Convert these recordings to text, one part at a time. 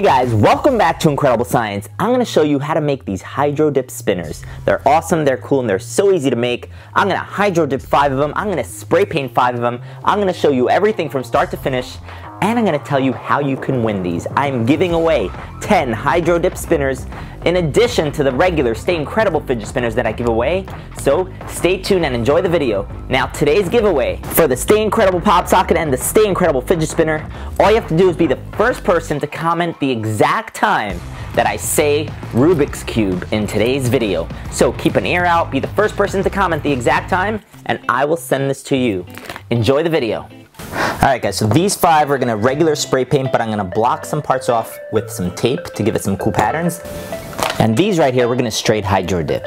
Hey guys, welcome back to Incredible Science. I'm gonna show you how to make these hydro dip spinners. They're awesome, they're cool, and they're so easy to make. I'm gonna hydro dip five of them, I'm gonna spray paint five of them, I'm gonna show you everything from start to finish, and I'm gonna tell you how you can win these. I'm giving away 10 hydro dip spinners in addition to the regular Stay Incredible fidget spinners that I give away. So stay tuned and enjoy the video. Now today's giveaway for the Stay Incredible Pop Socket and the Stay Incredible fidget spinner, all you have to do is be the first person to comment the exact time that I say Rubik's Cube in today's video. So keep an ear out, be the first person to comment the exact time, and I will send this to you. Enjoy the video. Alright guys, so these five are gonna regular spray paint, but I'm gonna block some parts off with some tape to give it some cool patterns. And these right here, we're gonna straight hydro dip.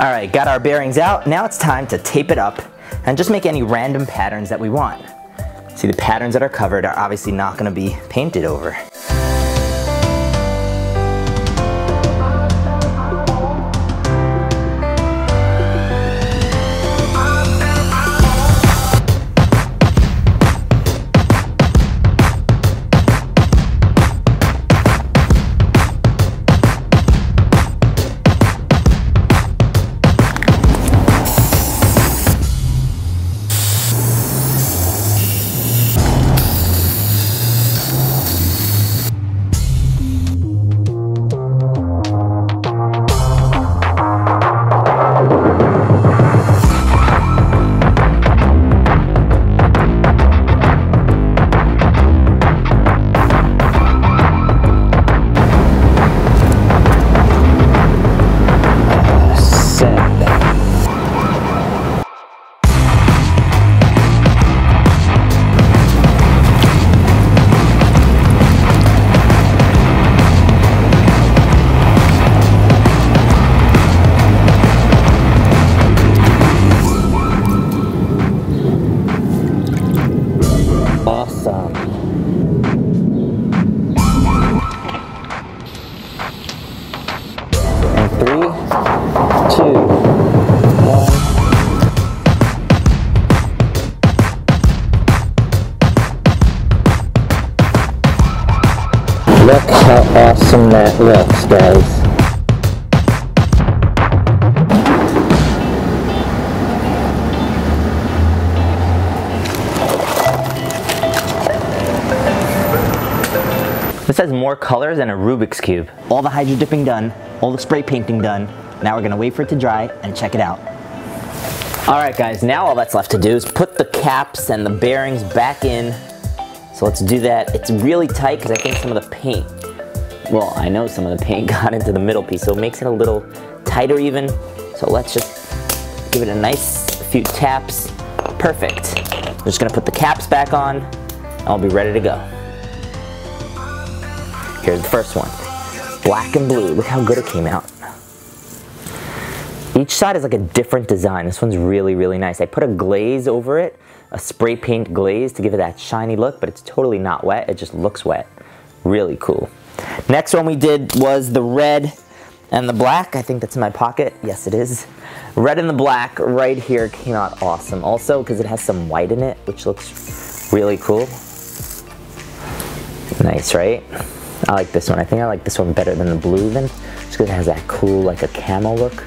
All right, got our bearings out. Now it's time to tape it up and just make any random patterns that we want. See, the patterns that are covered are obviously not gonna be painted over. Awesome that looks, guys. This has more colors than a Rubik's Cube. All the hydro dipping done, all the spray painting done. Now we're gonna wait for it to dry and check it out. All right guys, now all that's left to do is put the caps and the bearings back in. So let's do that. It's really tight because I think some of the paint, well, I know some of the paint got into the middle piece, so it makes it a little tighter even. So let's just give it a nice few taps. Perfect. I'm just gonna put the caps back on. and I'll be ready to go. Here's the first one. Black and blue. Look how good it came out. Each side is like a different design. This one's really, really nice. I put a glaze over it, a spray paint glaze to give it that shiny look, but it's totally not wet. It just looks wet. Really cool. Next one we did was the red and the black. I think that's in my pocket. Yes, it is. Red and the black right here came out awesome. Also, because it has some white in it, which looks really cool. Nice, right? I like this one. I think I like this one better than the blue then, just because it has that cool, like a camel look.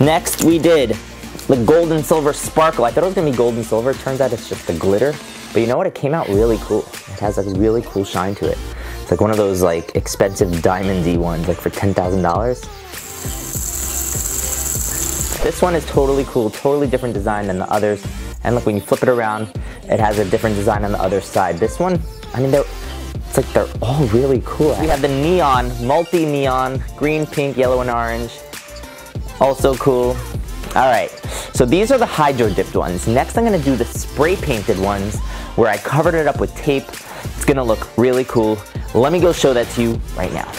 Next, we did the gold and silver sparkle. I thought it was gonna be gold and silver. Turns out it's just the glitter. But you know what? It came out really cool. It has a really cool shine to it. Like one of those like expensive diamondy ones, like for $10,000. This one is totally cool, totally different design than the others. And look, when you flip it around, it has a different design on the other side. This one, I mean, it's like they're all really cool. We have the neon, multi-neon, green, pink, yellow, and orange. Also cool. All right, so these are the hydro dipped ones. Next, I'm gonna do the spray painted ones where I covered it up with tape. It's gonna look really cool. Let me go show that to you right now.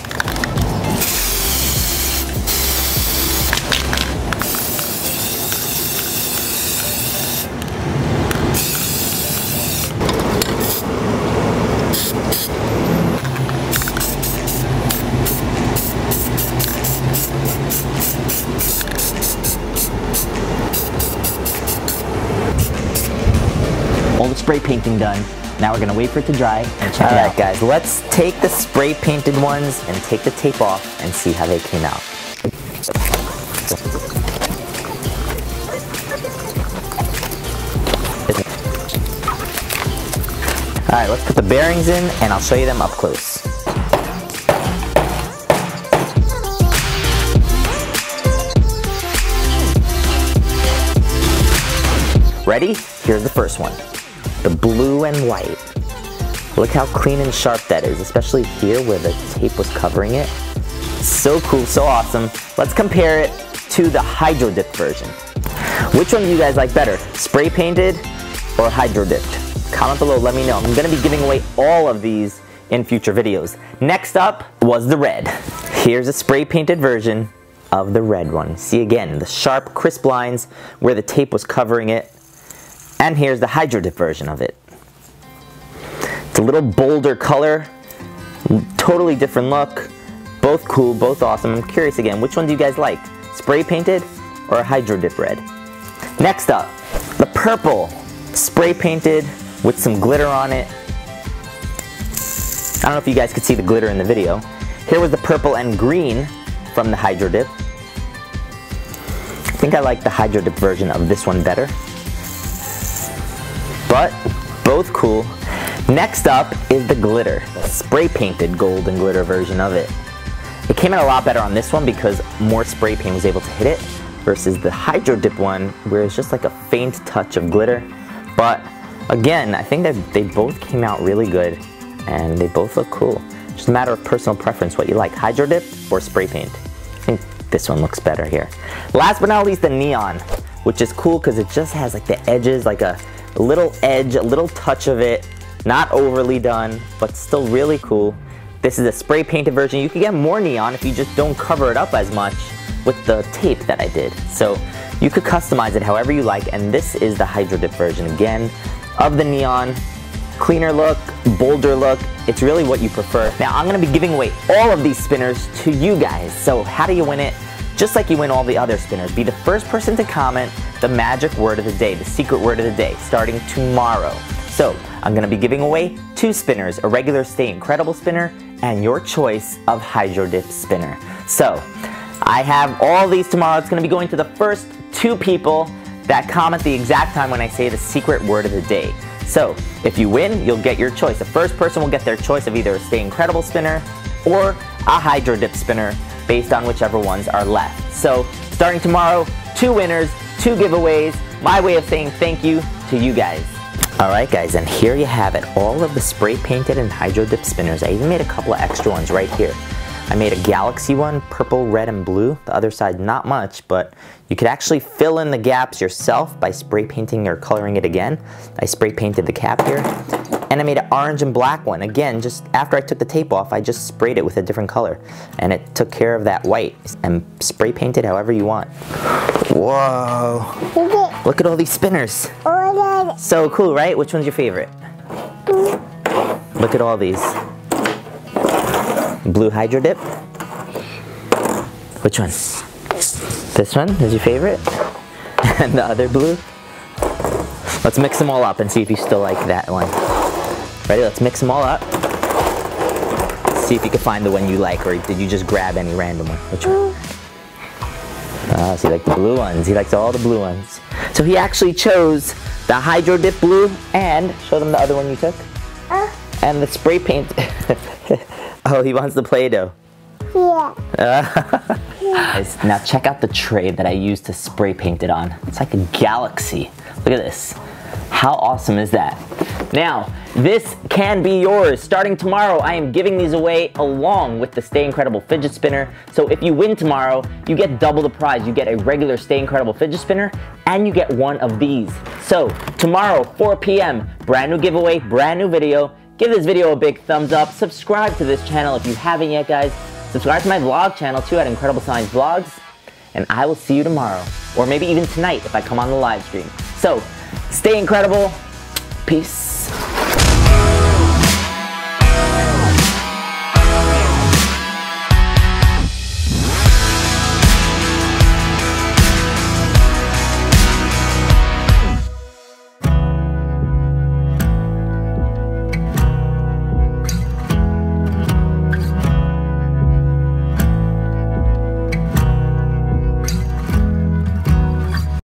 all the spray painting done. Now we're gonna wait for it to dry and check All it right, out. guys, let's take the spray painted ones and take the tape off and see how they came out. All right, let's put the bearings in and I'll show you them up close. Ready? Here's the first one. The blue and white. Look how clean and sharp that is, especially here where the tape was covering it. So cool, so awesome. Let's compare it to the Hydro Dip version. Which one do you guys like better? Spray painted or Hydro dipped? Comment below, let me know. I'm gonna be giving away all of these in future videos. Next up was the red. Here's a spray painted version of the red one. See again, the sharp, crisp lines where the tape was covering it. And here's the Hydro Dip version of it. It's a little bolder color, totally different look. Both cool, both awesome. I'm curious again, which one do you guys like? Spray painted or Hydro Dip red? Next up, the purple, spray painted with some glitter on it. I don't know if you guys could see the glitter in the video. Here was the purple and green from the Hydro Dip. I think I like the Hydro Dip version of this one better. But both cool. Next up is the glitter, spray painted gold and glitter version of it. It came out a lot better on this one because more spray paint was able to hit it versus the Hydro Dip one where it's just like a faint touch of glitter. But Again, I think that they both came out really good and they both look cool. Just a matter of personal preference, what you like, Hydro Dip or spray paint. I think this one looks better here. Last but not least, the neon, which is cool because it just has like the edges, like a little edge, a little touch of it, not overly done, but still really cool. This is a spray painted version. You can get more neon if you just don't cover it up as much with the tape that I did. So you could customize it however you like, and this is the Hydro Dip version. Again, of the neon. Cleaner look, bolder look, it's really what you prefer. Now I'm gonna be giving away all of these spinners to you guys. So how do you win it? Just like you win all the other spinners, be the first person to comment the magic word of the day, the secret word of the day, starting tomorrow. So I'm gonna be giving away two spinners, a regular Stay Incredible spinner and your choice of Hydro Dip spinner. So I have all these tomorrow. It's gonna be going to the first two people that comment the exact time when I say the secret word of the day. So, if you win, you'll get your choice. The first person will get their choice of either a Stay Incredible spinner or a Hydro Dip spinner based on whichever ones are left. So, starting tomorrow, two winners, two giveaways, my way of saying thank you to you guys. Alright guys, and here you have it, all of the spray painted and Hydro Dip spinners. I even made a couple of extra ones right here. I made a galaxy one, purple, red, and blue. The other side, not much, but you could actually fill in the gaps yourself by spray painting or coloring it again. I spray painted the cap here. And I made an orange and black one. Again, just after I took the tape off, I just sprayed it with a different color. And it took care of that white. And spray painted however you want. Whoa. Look at all these spinners. Oh so cool, right? Which one's your favorite? Look at all these. Blue Hydro Dip. Which one? This one is your favorite? and the other blue? Let's mix them all up and see if you still like that one. Ready? Let's mix them all up. See if you can find the one you like, or did you just grab any random one? Which one? Oh, so you like the blue ones. He likes all the blue ones. So he actually chose the Hydro Dip blue and show them the other one you took. Uh. And the spray paint. Oh, he wants the Play-Doh. Yeah. Uh, now check out the tray that I used to spray paint it on. It's like a galaxy. Look at this. How awesome is that? Now, this can be yours. Starting tomorrow, I am giving these away along with the Stay Incredible fidget spinner. So if you win tomorrow, you get double the prize. You get a regular Stay Incredible fidget spinner and you get one of these. So tomorrow, 4 p.m., brand new giveaway, brand new video. Give this video a big thumbs up. Subscribe to this channel if you haven't yet, guys. Subscribe to my vlog channel too at Incredible Science Vlogs. And I will see you tomorrow. Or maybe even tonight if I come on the live stream. So, stay incredible. Peace.